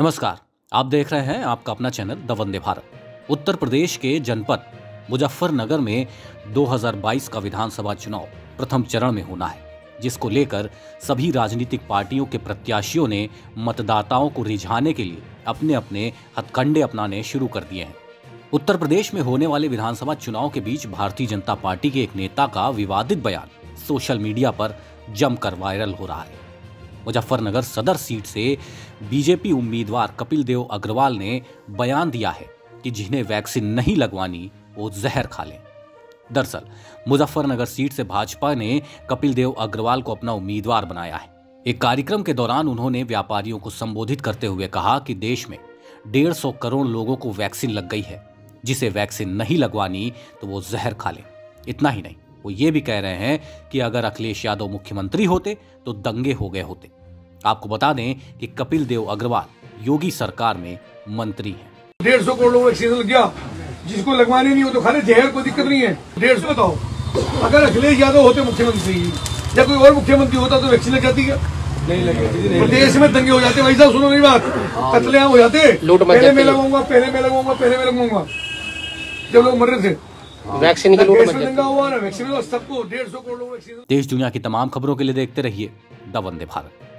नमस्कार, आप देख रहे हैं आपका अपना चैनल द वंदे भारत। उत्तर प्रदेश के जनपद मुजफ्फरनगर में 2022 का विधानसभा चुनाव प्रथम चरण में होना है, जिसको लेकर सभी राजनीतिक पार्टियों के प्रत्याशियों ने मतदाताओं को रिझाने के लिए अपने अपने हथकंडे अपनाने शुरू कर दिए हैं। उत्तर प्रदेश में होने वाले विधानसभा चुनाव के बीच भारतीय जनता पार्टी के एक नेता का विवादित बयान सोशल मीडिया पर जमकर वायरल हो रहा है। मुजफ्फरनगर सदर सीट से बीजेपी उम्मीदवार कपिल देव अग्रवाल ने बयान दिया है कि जिन्हें वैक्सीन नहीं लगवानी, वो जहर खा लें। दरअसल, मुजफ्फरनगर सीट से भाजपा ने कपिल देव अग्रवाल को अपना उम्मीदवार बनाया है। एक कार्यक्रम के दौरान उन्होंने व्यापारियों को संबोधित करते हुए कहा कि देश में डेढ़ सौ करोड़ लोगों को वैक्सीन लग गई है। जिसे वैक्सीन नहीं लगवानी तो वो जहर खा लें। इतना ही नहीं। वो ये भी कह रहे हैं कि अगर अखिलेश यादव मुख्यमंत्री होते तो दंगे हो गए होते। आपको बता दें कि कपिल देव अग्रवाल योगी सरकार में मंत्री हैं। डेढ़ सौ करोड़ वैक्सीन लग गया। जिसको लगवानी नहीं हो तो खाने जहर कोई दिक्कत नहीं है। डेढ़ सौ बताओ। अगर अखिलेश यादव होते मुख्यमंत्री या कोई और मुख्यमंत्री होता तो वैक्सीन लग जाती क्या? नहीं लगे प्रदेश में दंगे हो जाते भाई साहब सुनो मेरी बात। कतलेआम हो जाते। पहले मैं लगाऊँगा पहले मैं लगाऊँगा पहले मैं लगाऊँगा जब लोग मर रहे थे वैक्सीन की ना वैक्सीन सबको डेढ़ सौ करोड़ देश दुनिया की तमाम खबरों के लिए देखते रहिए द वंदे भारत।